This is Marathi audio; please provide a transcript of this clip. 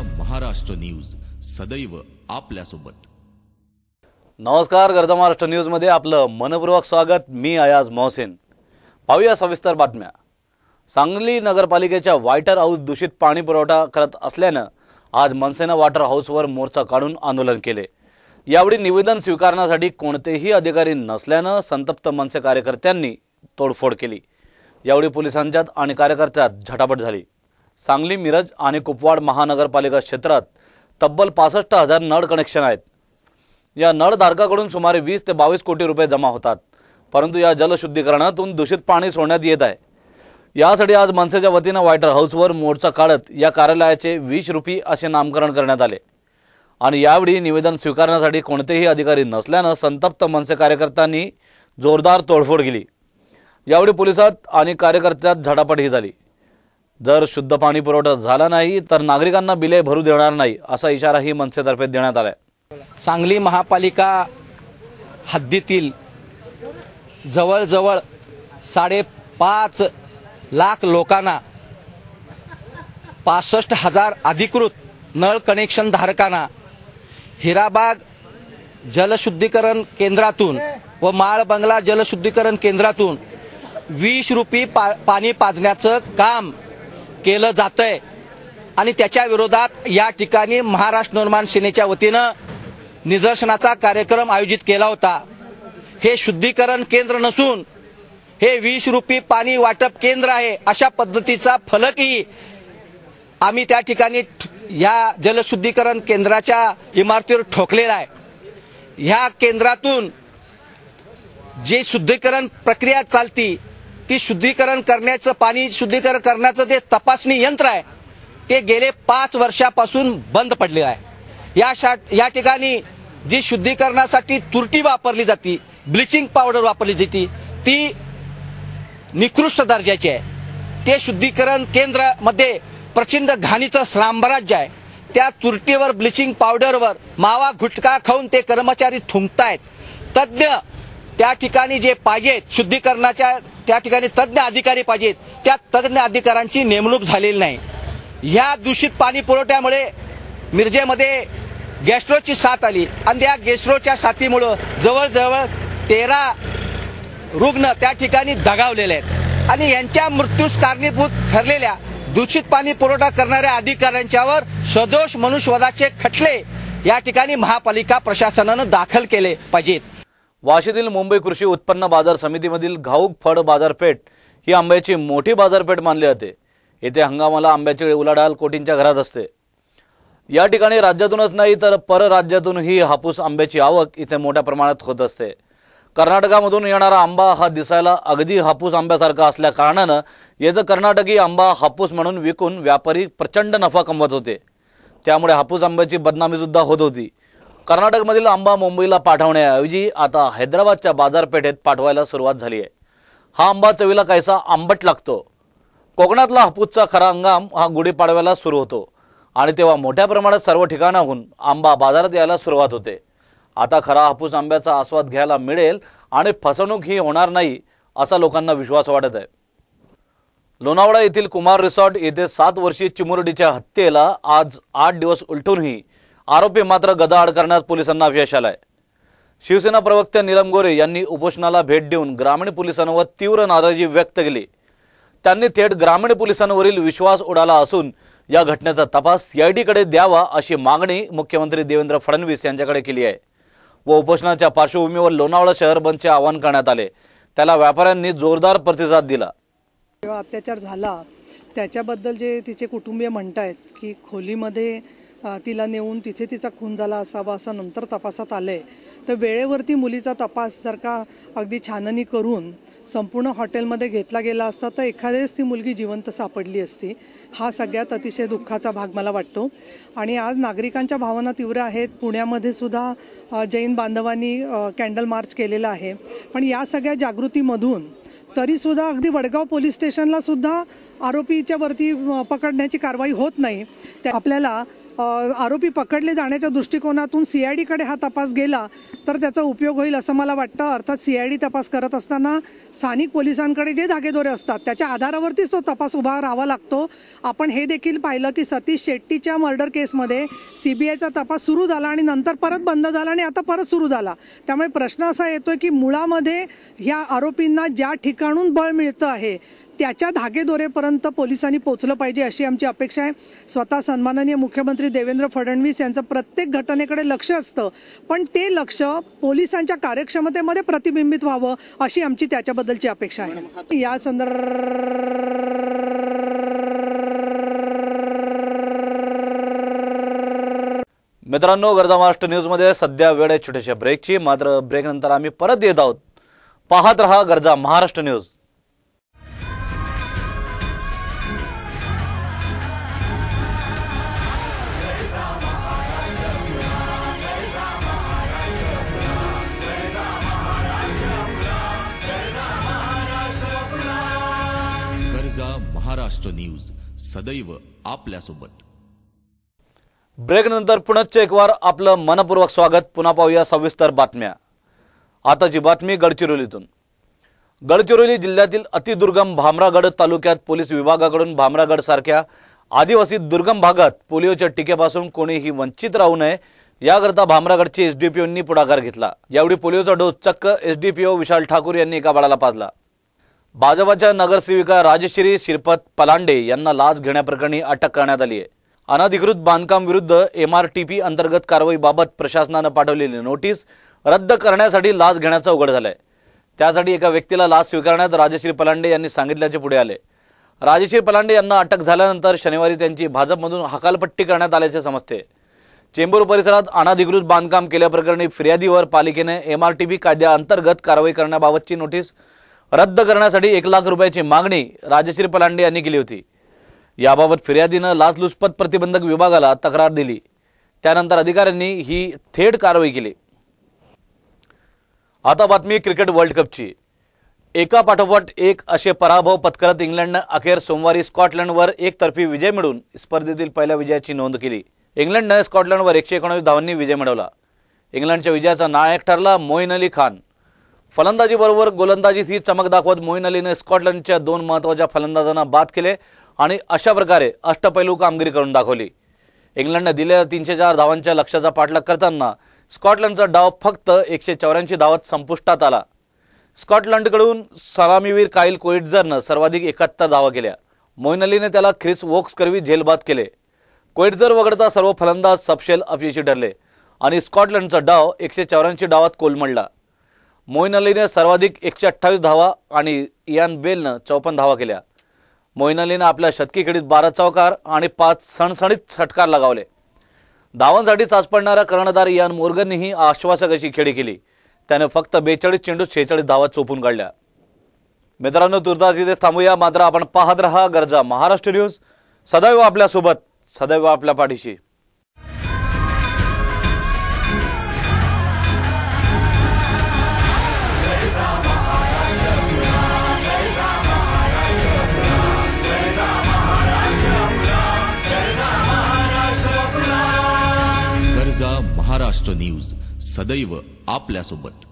महाराष्ट्र न्यूज सदैव आपल्यासोबत. नमस्कार गरजा महाराष्ट्र न्यूजमध्ये आपलं मनपूर्वक स्वागत. मी अयाज मोहसेन. पाहूया सविस्तर बातम्या. सांगली नगरपालिकेच्या वायटर हाऊस दूषित पाणी पुरवठा करत असल्यानं आज मनसेनं वॉटर हाऊसवर मोर्चा काढून आंदोलन केले. यावेळी निवेदन स्वीकारण्यासाठी कोणतेही अधिकारी नसल्यानं संतप्त मनसे कार्यकर्त्यांनी तोडफोड केली. यावेळी पोलिसांच्यात आणि कार्यकर्त्यात झटापट झाली. सांगली मिरज आणि कुपवाड महानगरपालिका क्षेत्रात तब्बल पासष्ट हजार नळ कनेक्शन आहेत. या नळधारकाकडून सुमारे वीस ते बावीस कोटी रुपये जमा होतात. परंतु या जलशुद्धीकरणातून दूषित पाणी सोडण्यात येत आहे. यासाठी आज मनसेच्या वतीनं व्हायटर हाऊसवर मोर्चा काढत या कार्यालयाचे वीस रुपी असे नामकरण करण्यात आले. आणि यावेळी निवेदन स्वीकारण्यासाठी कोणतेही अधिकारी नसल्यानं संतप्त मनसे कार्यकर्त्यांनी जोरदार तोडफोड केली. यावेळी पोलिसात आणि कार्यकर्त्यात झटापटही झाली. जर शुद्ध पाणी पुरवठा झाला नाही तर नागरिकांना बिले भरू देणार नाही असा इशाराही मनसेतर्फे देण्यात आला सांगली महापालिका हद्दीतील जवळजवळ साडेपाच लाख लोकांना पासष्ट हजार अधिकृत नळ कनेक्शन धारकांना हिराबाग जलशुद्धीकरण केंद्रातून व माळ बंगला जलशुद्धीकरण केंद्रातून वीस रुपये पा पाणी पाजण्याचं काम केलं जातंय. आणि त्याच्या विरोधात या ठिकाणी महाराष्ट्र निर्माण सेनेच्या वतीनं निदर्शनाचा कार्यक्रम आयोजित केला होता. हे शुद्धीकरण केंद्र नसून हे वीस रुपये पाणी वाटप केंद्र आहे अशा पद्धतीचा फलकही आम्ही त्या ठिकाणी ठ- या जलशुद्धीकरण केंद्राच्या इमारतीवर ठोकलेला आहे. ह्या केंद्रातून जे शुद्धीकरण प्रक्रिया चालती ती शुद्धीकरण करण्याचं पाणी शुद्धीकरण करण्याचं जे तपासणी यंत्र आहे ते गेले पाच वर्षापासून बंद पडलेलं आहे. या शा या ठिकाणी जी शुद्धीकरणासाठी तुरटी वापरली जाते ब्लिचिंग पावडर वापरली जाते ती निकृष्ट दर्जाची आहे. ते शुद्धीकरण केंद्रामध्ये प्रचंड घाणीचं साम्राज्य आहे. त्या तुरटीवर ब्लिचिंग पावडरवर मावा घुटका खाऊन ते कर्मचारी थुंकतायत. तज्ज्ञ त्या ठिकाणी जे पाहिजेत शुद्धीकरणाच्या त्या ठिकाणी तज्ज्ञ अधिकारी पाहिजेत त्या तज्ज्ञ अधिकाऱ्यांची नेमणूक झालेली नाही. ह्या दूषित पाणी पुरवठ्यामुळे मिरजेमध्ये गॅस्ट्रोची साथ आली आणि त्या गॅस्ट्रोच्या साथीमुळं जवळजवळ तेरा रुग्ण त्या ठिकाणी दगावलेले आहेत. आणि यांच्या मृत्यूस कारणीभूत ठरलेल्या दूषित पाणी पुरवठा करणाऱ्या अधिकाऱ्यांच्यावर सदोष मनुष्यवधाचे खटले या ठिकाणी महापालिका प्रशासनानं दाखल केले पाहिजेत. वाशीतील मुंबई कृषी उत्पन्न बाजार समितीमधील घाऊक फळ बाजारपेठ ही आंब्याची मोठी बाजारपेठ मानली जाते. येथे हंगामाला आंब्याची उलाढाल कोटींच्या घरात असते. या ठिकाणी राज्यातूनच नाही तर परराज्यातूनही हापूस आंब्याची आवक इथे मोठ्या प्रमाणात होत असते. कर्नाटकामधून येणारा आंबा हा दिसायला अगदी हापूस आंब्यासारखा असल्या कारणानं येथं कर्नाटकी आंबा हापूस म्हणून विकून व्यापारी प्रचंड नफा कमवत होते. त्यामुळे हापूस आंब्याची बदनामीसुद्धा होत होती. कर्नाटकमधील आंबा मुंबईला पाठवण्याऐवजी आता हैदराबादच्या बाजारपेठेत पाठवायला सुरुवात झाली आहे. हा आंबा चवीला काहीसा आंबट लागतो. कोकणातला हापूसचा खरा हंगाम हा गुढीपाडव्याला सुरू होतो. आणि तेव्हा मोठ्या प्रमाणात सर्व ठिकाणाहून आंबा बाजारात यायला सुरुवात होते. आता खरा हापूस आंब्याचा आस्वाद घ्यायला मिळेल आणि फसवणूक ही होणार नाही असा लोकांना विश्वास वाटत आहे. लोणावळा येथील कुमार रिसॉर्ट येथे सात वर्षीय चिमुरडीच्या हत्येला आज आठ दिवस उलटूनही आरोपी मात्र गदाआड करण्यात पोलिसांना यश आलंय. शिवसेना प्रवक्ते नीलम गोरे यांनी उपोषणाला भेट देऊन ग्रामीण पोलिसांवर तीव्र नाराजी व्यक्त केली. त्यांनी थेट ग्रामीण पोलिसांवरील विश्वास उडाला असून या घटनेचा तपास सीआयडीकडे द्यावा अशी मागणी मुख्यमंत्री देवेंद्र फडणवीस यांच्याकडे केली आहे. व उपोषणाच्या पार्श्वभूमीवर लोणावळा शहर बंदचे आवाहन करण्यात आले. त्याला व्यापाऱ्यांनी जोरदार प्रतिसाद दिला. अत्याचार झाला. त्याच्याबद्दल जे तिचे कुटुंबीय म्हणतायत की खोलीमध्ये तिला नेऊन तिथे तिचा खून झाला असावा असं नंतर तपासात आलं आहे तर वेळेवरती मुलीचा तपास जर का अगदी छाननी करून संपूर्ण हॉटेलमध्ये घेतला गेला असता तर एखाद्याच ती मुलगी जिवंत सापडली असती. हा सगळ्यात अतिशय दुःखाचा भाग मला वाटतो. आणि आज नागरिकांच्या भावना तीव्र आहेत. पुण्यामध्ये सुद्धा जैन बांधवांनी कॅन्डल मार्च केलेला आहे. पण या सगळ्या जागृतीमधून तरीसुद्धा अगदी वडगाव पोलीस स्टेशनला सुद्धा आरोपीच्या वरती पकडण्याची कारवाई होत नाही. त्या आपल्याला आरोपी पकडले जाण्याच्या दृष्टिकोनातून सी आय डीकडे हा तपास गेला तर त्याचा उपयोग होईल असं मला वाटतं. अर्थात सी आय डी तपास करत असताना स्थानिक पोलिसांकडे जे धागेदोरे असतात त्याच्या आधारावरतीच तो तपास उभा राहावा लागतो. आपण हे देखील पाहिलं की सतीश शेट्टीच्या मर्डर केसमध्ये सी बी आयचा तपास सुरू झाला आणि नंतर परत बंद झाला आणि आता परत सुरू झाला. त्यामुळे प्रश्न असा येतोय की मुळामध्ये ह्या आरोपींना ज्या ठिकाणून बळ मिळतं आहे त्याच्या धागेदोरेपर्यंत पोलिसांनी पोचलं पाहिजे अशी आमची अपेक्षा आहे. स्वतः सन्माननीय मुख्यमंत्री देवेंद्र फडणवीस यांचं प्रत्येक घटनेकडे लक्ष असतं. पण ते लक्ष पोलिसांच्या कार्यक्षमतेमध्ये प्रतिबिंबित व्हावं अशी आमची त्याच्याबद्दलची अपेक्षा आहे. या मित्रांनो गरजा महाराष्ट्र न्यूजमध्ये सध्या वेळ आहे छोट्याशा ब्रेकची. मात्र ब्रेक नंतर आम्ही परत येत आहोत. पाहत रहा गरजा महाराष्ट्र न्यूज. महाराष्ट्र न्यूज सदैव आपल्यासोबत. ब्रेकनंतर पुनश्च एक वार आपलं मनपूर्वक स्वागत. पुन्हा पाहूया सविस्तर बातम्या. आताची बातमी गडचिरोलीतून. गडचिरोली जिल्ह्यातील अतिदुर्गम भामरागड तालुक्यात पोलीस विभागाकडून भामरागड सारख्या आदिवासी दुर्गम भागात पोलिओच्या टीकेपासून कोणीही वंचित राहू नये याकरता भामरागडचे एसडीपीओंनी पुढाकार घेतला. यावेळी पोलिओचा डोस चक्क एसडीपीओ विशाल ठाकूर यांनी एका बाळाला पाजला. भाजपाच्या नगरसेविका राजश्री शिरपत पलांडे यांना लाच घेण्याप्रकरणी अटक करण्यात आली आहे. अनधिकृत बांधकाम विरुद्ध एम आर टी पी अंतर्गत कारवाईबाबत प्रशासनानं पाठवलेली नोटीस रद्द करण्यासाठी लाच घेण्याचा उघड झालाय. त्यासाठी एका व्यक्तीला लाच स्वीकारण्यात राजश्री पलांडे यांनी सांगितल्याचे पुढे आले. राजश्री पलांडे यांना अटक झाल्यानंतर शनिवारी त्यांची भाजपमधून हकालपट्टी करण्यात आल्याचे समजते. चेंबूर परिसरात अनधिकृत बांधकाम केल्याप्रकरणी फिर्यादीवर पालिकेने एमआरटीपी कायद्याअंतर्गत कारवाई करण्याबाबतची नोटीस रद्द करण्यासाठी एक लाख रुपयाची मागणी राजश्री पलांडे यांनी केली होती. याबाबत फिर्यादीनं लाचलुचपत प्रतिबंधक विभागाला तक्रार दिली. त्यानंतर अधिकाऱ्यांनी ही थेट कारवाई केली. आता बातमी क्रिकेट वर्ल्ड कपची. एका पाठोपाठ एक असे पराभव पत्करत इंग्लंडनं अखेर सोमवारी स्कॉटलंडवर एकतर्फी विजय मिळून स्पर्धेतील पहिल्या विजयाची नोंद केली. इंग्लंडनं स्कॉटलंडवर एकशे एकोणावीस धावांनी विजय मिळवला. इंग्लंडच्या विजयाचा नायक ठरला मोईन अली खान. फलंदाजीबरोबर गोलंदाजीत ही चमक दाखवत मोईन अलीने स्कॉटलंडच्या दोन महत्त्वाच्या फलंदाजांना बाद केले आणि अशा प्रकारे अष्टपैलू कामगिरी करून दाखवली. इंग्लंडने दिलेल्या तीनशे चार धावांच्या लक्ष्याचा पाठलाग करताना स्कॉटलंडचा डाव फक्त एकशे चौऱ्याऐंशी धावात संपुष्टात आला. स्कॉटलंडकडून सलामीवीर काईल कोइटझरनं सर्वाधिक एकाहत्तर धावा केल्या. मोईन अलीने त्याला ख्रिस वोक्स करवी झेलबाद केले. कोइटझर वगळता सर्व फलंदाज सपशेल अपयशी ठरले आणि स्कॉटलंडचा डाव एकशे चौऱ्याऐंशी डावात कोलमडला. मोईन अलीने सर्वाधिक एकशे अठ्ठावीस धावा आणि इयान बेलनं चौपन्न धावा केल्या. मोईन अलीनं आपल्या शतकी खेळीत बारा चौकार आणि पाच सणसणीत षटकार लगावले. धावांसाठी चाच पडणारा कर्णधार इयान मोर्गननीही आश्वासक अशी खेळी केली. त्याने फक्त बेचाळीस चेंडू शेहेचाळीस धावा चोपून काढल्या. मित्रांनो तुर्तास इथेच थांबूया. मात्र आपण पाहत रहा गरजा. महाराष्ट्र न्यूज. सदैव आपल्यासोबत. सदैव आपल्या पाठीशी. सदैव आपल्यासोबत.